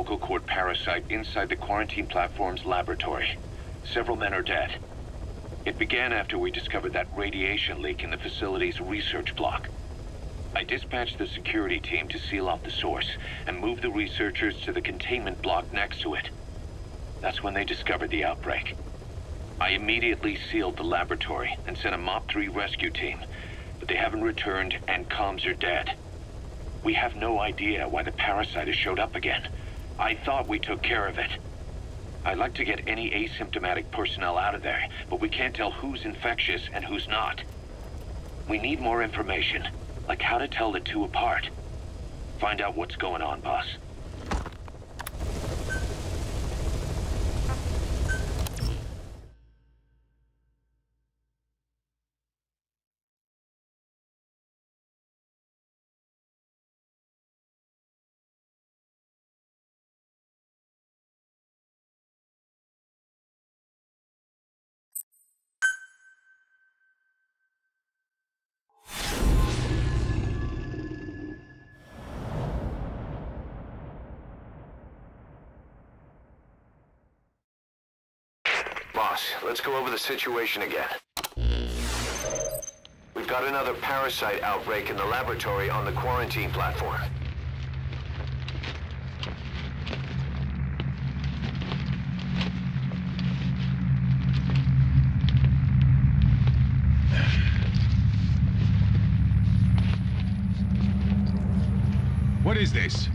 vocal cord parasite inside the quarantine platform's laboratory. Several men are dead. It began after we discovered that radiation leak in the facility's research block. I dispatched the security team to seal off the source and move the researchers to the containment block next to it. That's when they discovered the outbreak. I immediately sealed the laboratory and sent a MOP-3 rescue team, but they haven't returned and comms are dead. We have no idea why the parasite has showed up again. I thought we took care of it. I'd like to get any asymptomatic personnel out of there, but we can't tell who's infectious and who's not. We need more information, like how to tell the two apart. Find out what's going on, boss. Let's go over the situation again. We've got another parasite outbreak in the laboratory on the quarantine platform. What is this?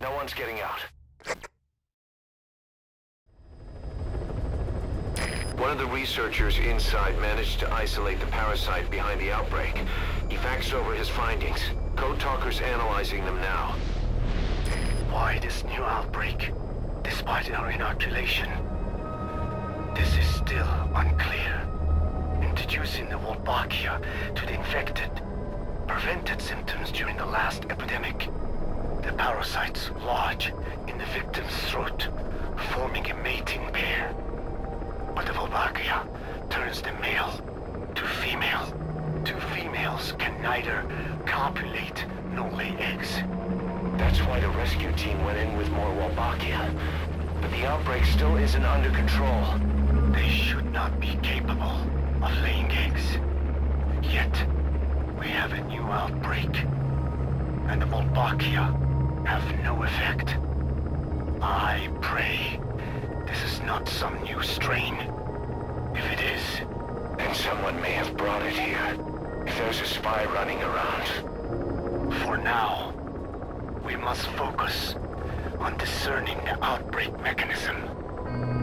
No one's getting out. One of the researchers inside managed to isolate the parasite behind the outbreak. He faxed over his findings. Code Talker's analyzing them now. Why this new outbreak, despite our inoculation? This is still unclear. Introducing the Wolbachia to the infected prevented symptoms during the last epidemic. The parasites lodge in the victim's throat, forming a mating pair. But the Wolbachia turns the male to female. Two females can neither copulate nor lay eggs. That's why the rescue team went in with more Wolbachia. But the outbreak still isn't under control. They should not be capable of laying eggs. Yet, we have a new outbreak. And the Wolbachia have no effect. I pray this is not some new strain. If it is, then someone may have brought it here. If there's a spy running around. for now, we must focus on discerning the outbreak mechanism.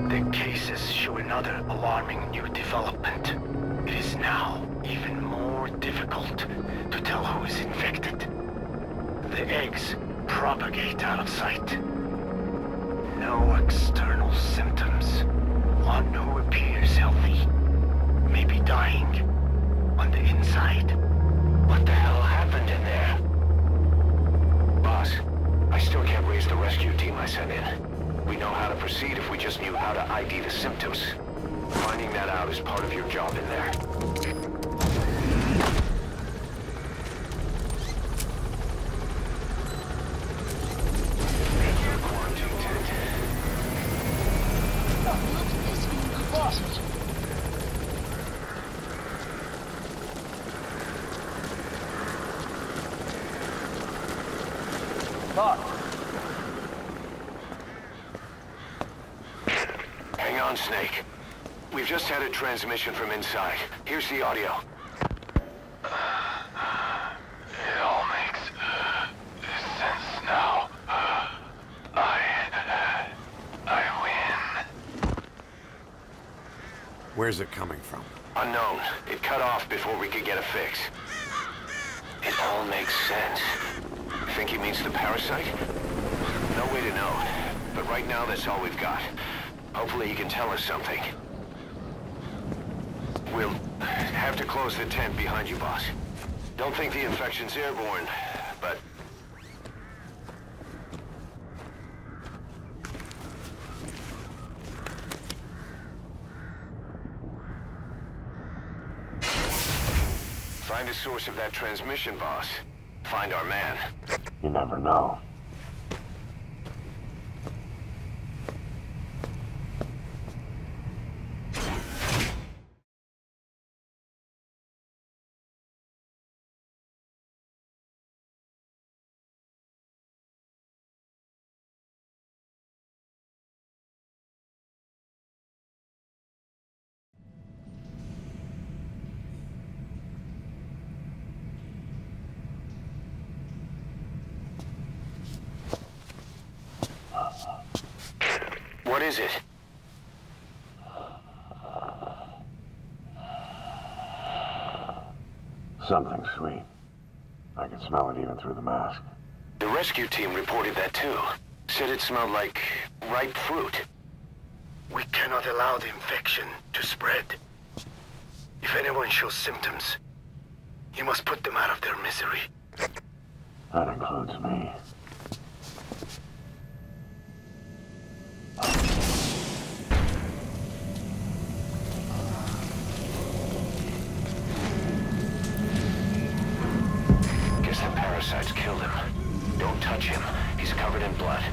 The cases show another alarming new development. It is now even more difficult to tell who is infected. The eggs propagate out of sight. No external symptoms. One who appears healthy may be dying on the inside. What the hell happened in there? Boss, I still can't raise the rescue team I sent in. We know how to proceed if we just knew how to ID the symptoms. Finding that out is part of your job in there. Quarantine tent. Hang on, Snake. We've just had a transmission from inside. Here's the audio. It all makes uh, sense now. I... I win. Where's it coming from? Unknown. It cut off before we could get a fix. It all makes sense. Think he means the parasite? No way to know. But right now, that's all we've got. Hopefully he can tell us something. We'll have to close the tent behind you, boss. Don't think the infection's airborne, but... Find the source of that transmission, boss. Find our man. You never know. What is it? Something sweet. I can smell it even through the mask. The rescue team reported that too. Said it smelled like ripe fruit. We cannot allow the infection to spread. If anyone shows symptoms, you must put them out of their misery. That includes me. Parasites killed him. Don't touch him. He's covered in blood.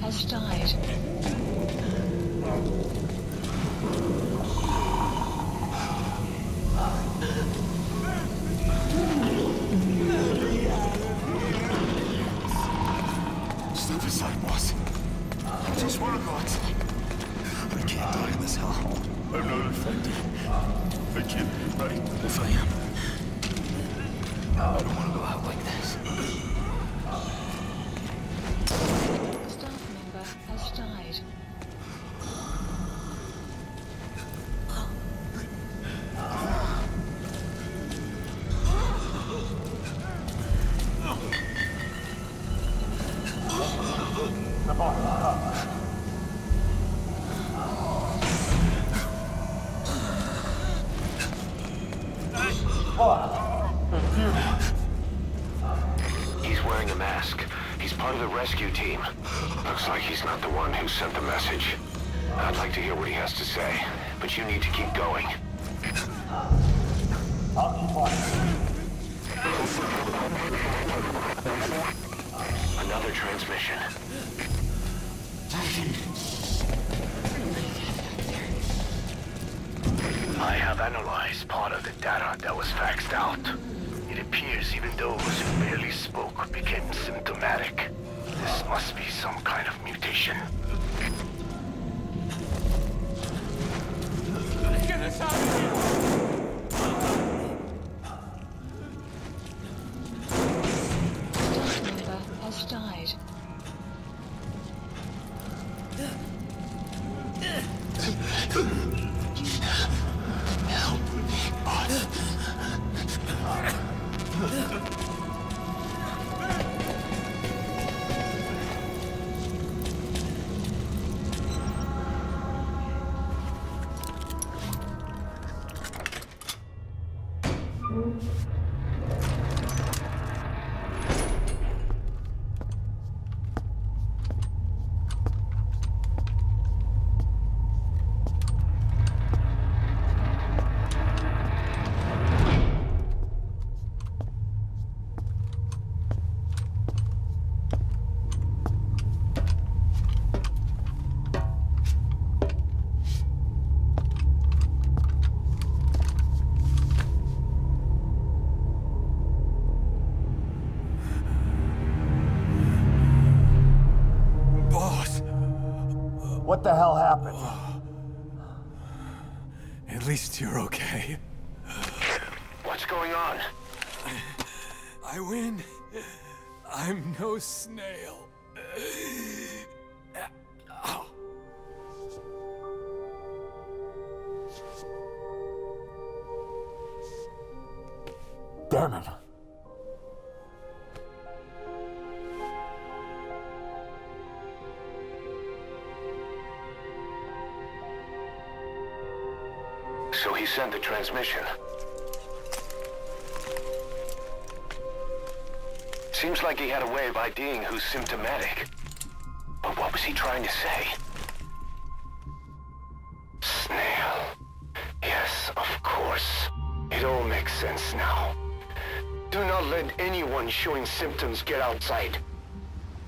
Has died. Aside. I just want to go outside. I can't die in this hell. I'm not infected. I can't right if I am. I don't want to go He's wearing a mask. He's part of the rescue team. Looks like he's not the one who sent the message. I'd like to hear what he has to say, but you need to keep going. Another transmission. I have analyzed part of the data that was faxed out. It appears even those who barely spoke became symptomatic. This must be some kind of mutation. Get us out of here! died. What the hell happened? At least you're okay. What's going on? I win. I'm no snail. Damn it. Sent the transmission. Seems like he had a way of IDing who's symptomatic. But what was he trying to say? Snail. Yes, of course. It all makes sense now. Do not let anyone showing symptoms get outside.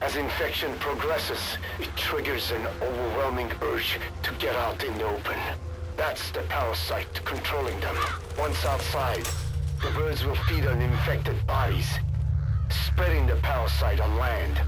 As infection progresses, it triggers an overwhelming urge to get out in the open. That's the parasite controlling them. Once outside, the birds will feed on infected bodies, spreading the parasite on land.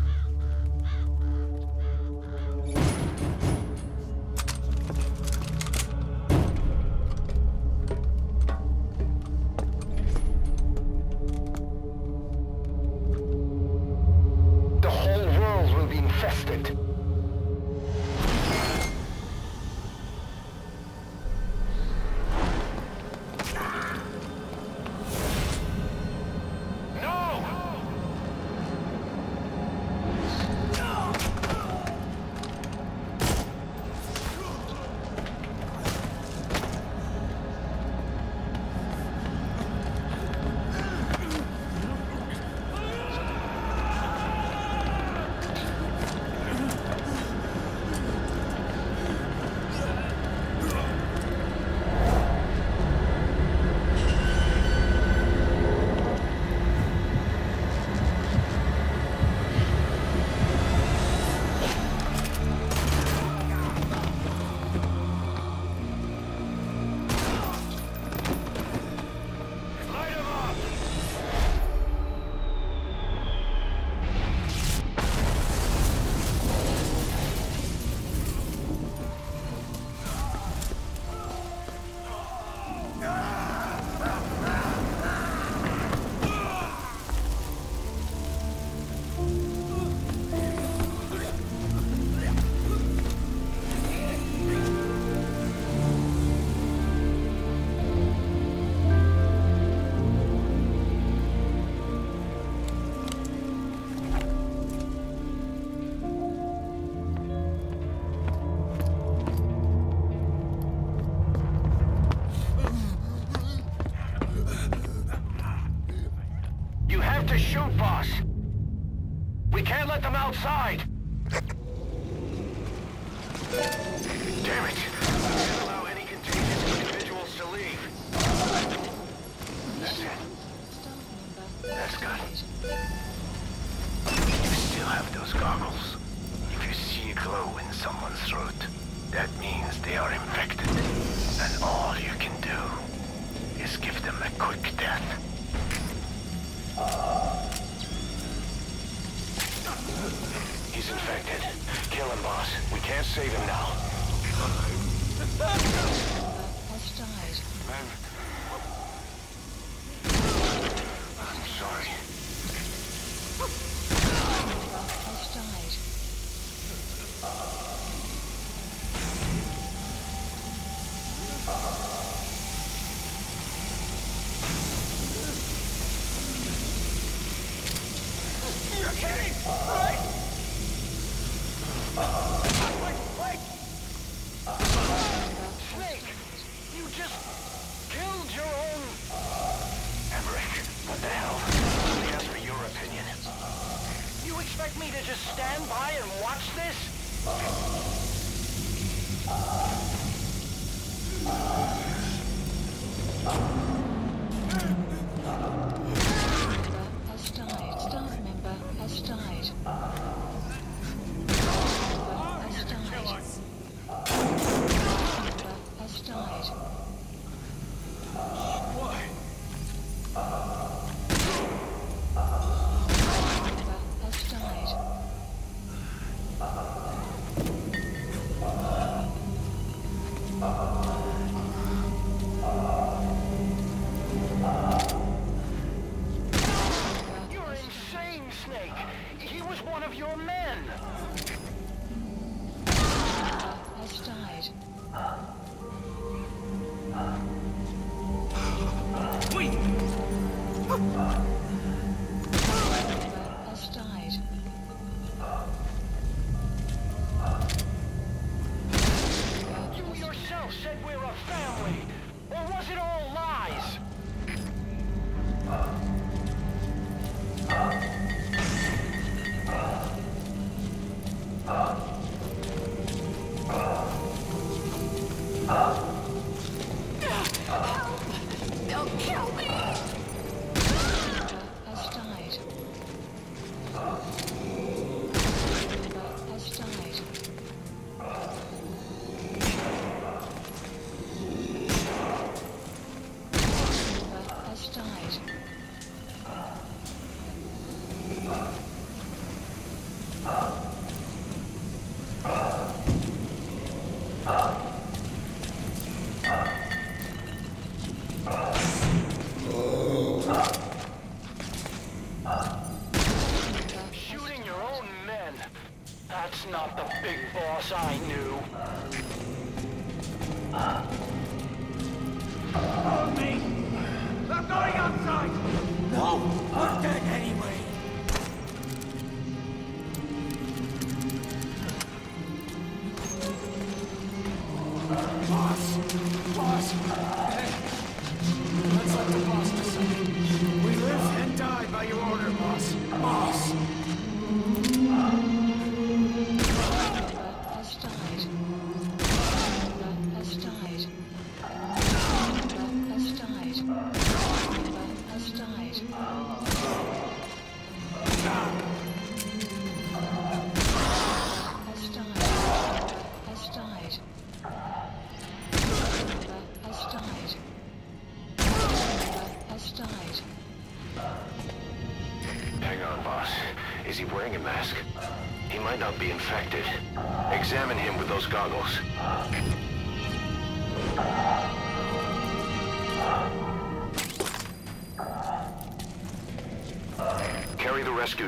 That's it. That's good. You still have those goggles. If you see a glow in someone's throat, that means they are infected. And all you can do is give them a quick death. He's infected. Kill him, boss. We can't save him now. Stand by and watch this? Uh,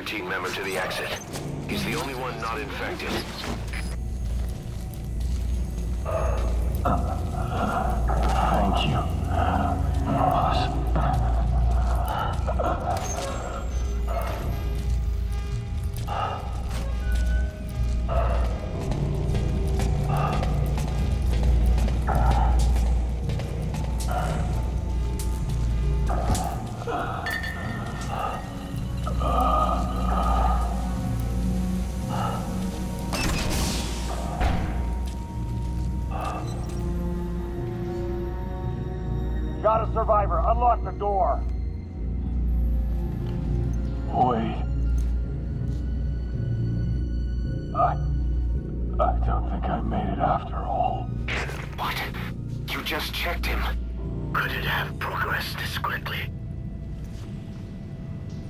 team member to the exit. He's the only one not infected.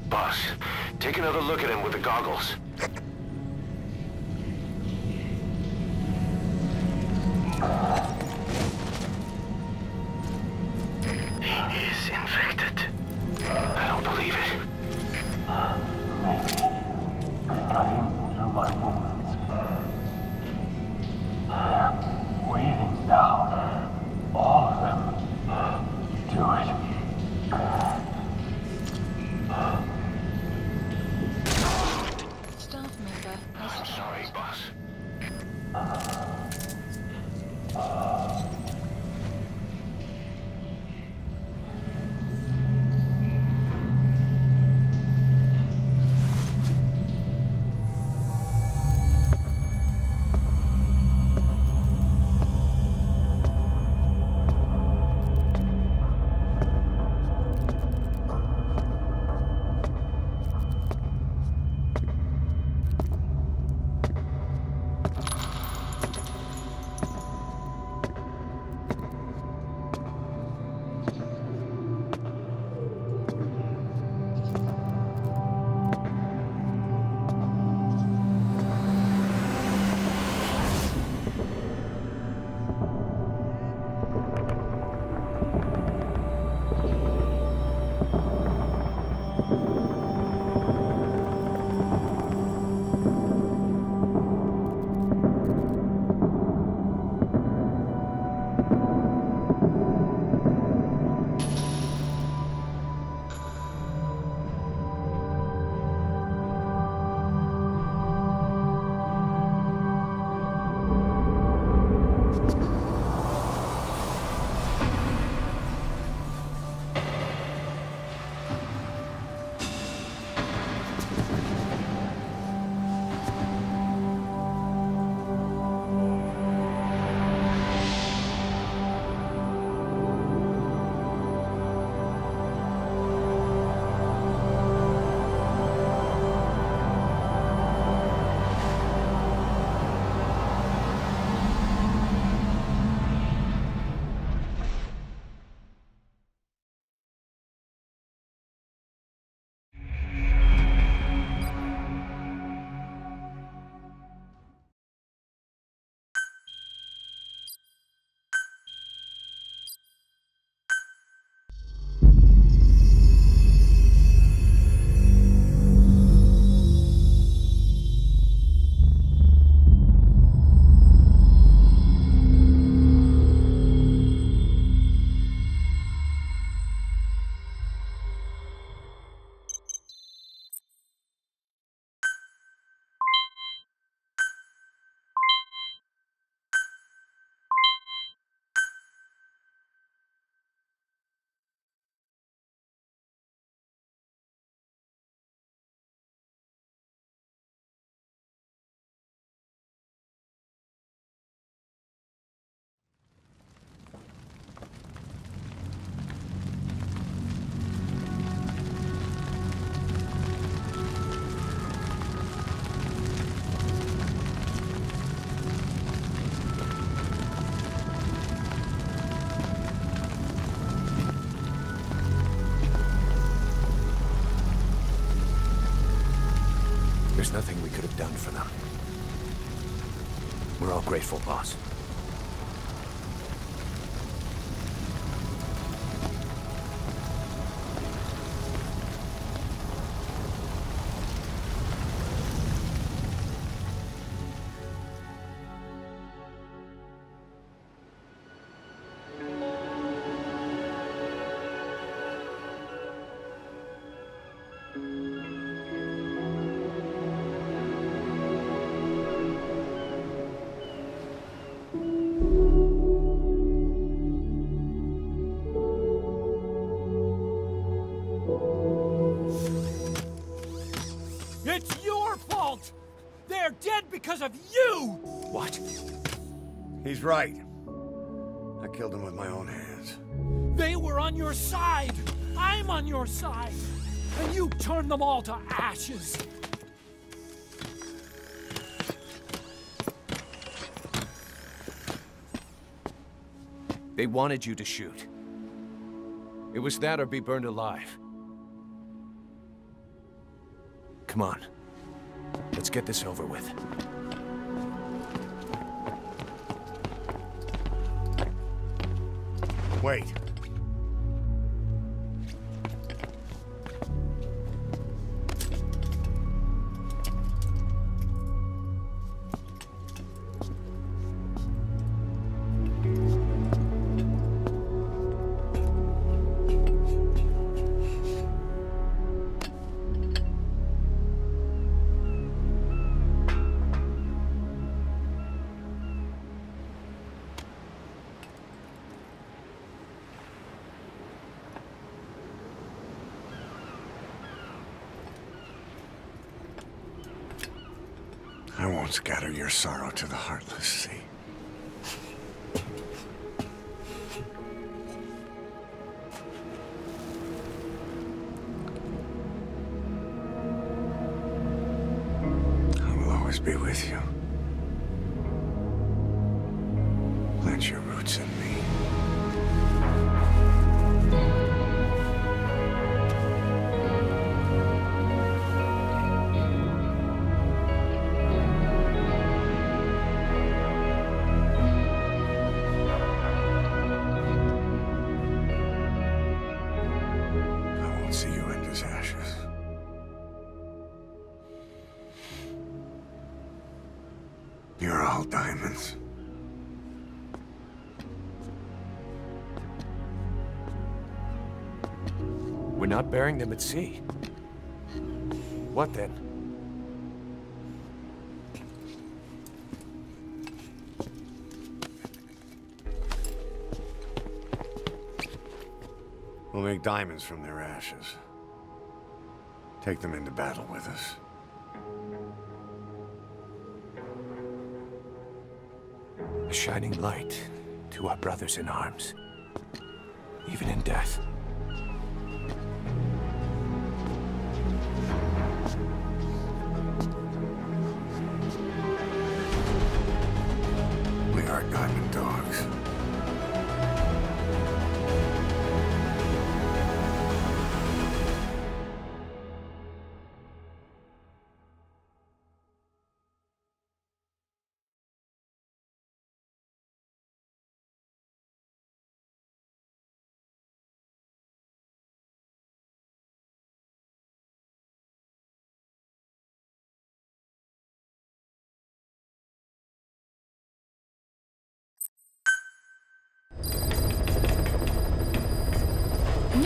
Boss, take another look at him with the goggles. Could have done for them. We're all grateful, boss. He's right. I killed him with my own hands. They were on your side! I'm on your side! And you turned them all to ashes! They wanted you to shoot. It was that or be burned alive. Come on. Let's get this over with. Wait. Won't scatter your sorrow to the heartless sea. I will always be with you. Plant your roots in me. Not burying them at sea. What then? We'll make diamonds from their ashes. Take them into battle with us. A shining light to our brothers in arms. Even in death.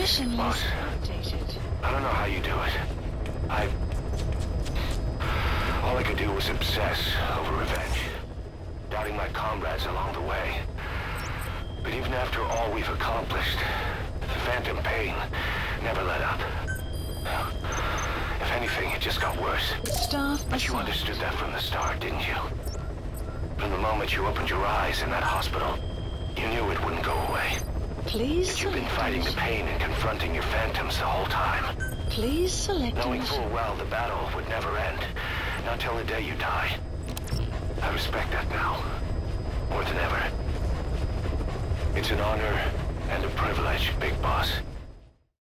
List updated. I don't know how you do it. I... All I could do was obsess over revenge. Doubting my comrades along the way. But even after all we've accomplished, the phantom pain never let up. If anything, it just got worse. Staff But you understood that from the start, didn't you? From the moment you opened your eyes in that hospital, you knew it wouldn't go away. Please you've been fighting the pain and confronting your phantoms the whole time. Please select Knowing mission. full well the battle would never end. Not till the day you die. I respect that now. More than ever. It's an honor and a privilege, Big Boss.